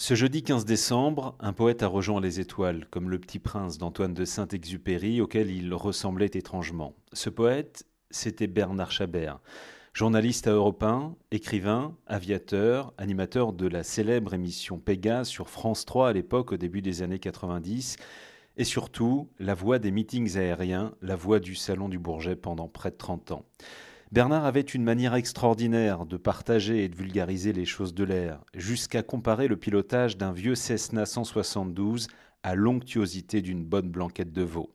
Ce jeudi 15 décembre, un poète a rejoint les étoiles, comme le petit prince d'Antoine de Saint-Exupéry, auquel il ressemblait étrangement. Ce poète, c'était Bernard Chabert, journaliste à Europe 1, écrivain, aviateur, animateur de la célèbre émission Pégase sur France 3 à l'époque, au début des années 90, et surtout la voix des meetings aériens, la voix du Salon du Bourget pendant près de 30 ans. Bernard avait une manière extraordinaire de partager et de vulgariser les choses de l'air, jusqu'à comparer le pilotage d'un vieux Cessna 172 à l'onctuosité d'une bonne blanquette de veau.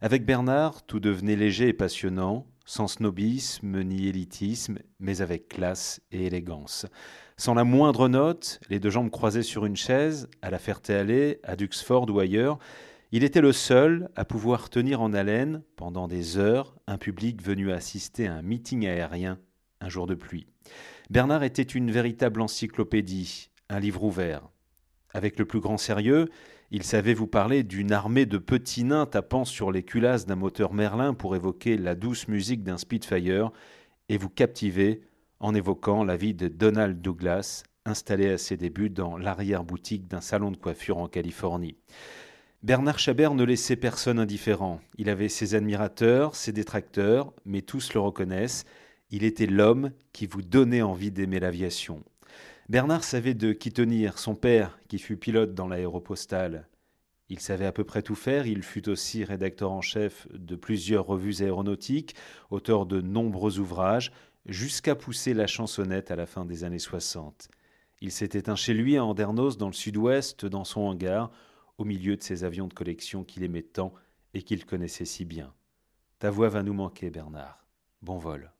Avec Bernard, tout devenait léger et passionnant, sans snobisme ni élitisme, mais avec classe et élégance. Sans la moindre note, les deux jambes croisées sur une chaise, à la Ferté-Allée, à Duxford ou ailleurs, il était le seul à pouvoir tenir en haleine, pendant des heures, un public venu assister à un meeting aérien un jour de pluie. Bernard était une véritable encyclopédie, un livre ouvert. Avec le plus grand sérieux, il savait vous parler d'une armée de petits nains tapant sur les culasses d'un moteur Merlin pour évoquer la douce musique d'un Spitfire et vous captiver en évoquant la vie de Donald Douglas, installé à ses débuts dans l'arrière-boutique d'un salon de coiffure en Californie. Bernard Chabert ne laissait personne indifférent. Il avait ses admirateurs, ses détracteurs, mais tous le reconnaissent. Il était l'homme qui vous donnait envie d'aimer l'aviation. Bernard savait de qui tenir, son père, qui fut pilote dans l'aéropostale. Il savait à peu près tout faire, il fut aussi rédacteur en chef de plusieurs revues aéronautiques, auteur de nombreux ouvrages, jusqu'à pousser la chansonnette à la fin des années 60. Il s'était éteint chez lui à Andernos, dans le sud-ouest, dans son hangar, au milieu de ces avions de collection qu'il aimait tant et qu'il connaissait si bien. Ta voix va nous manquer, Bernard. Bon vol.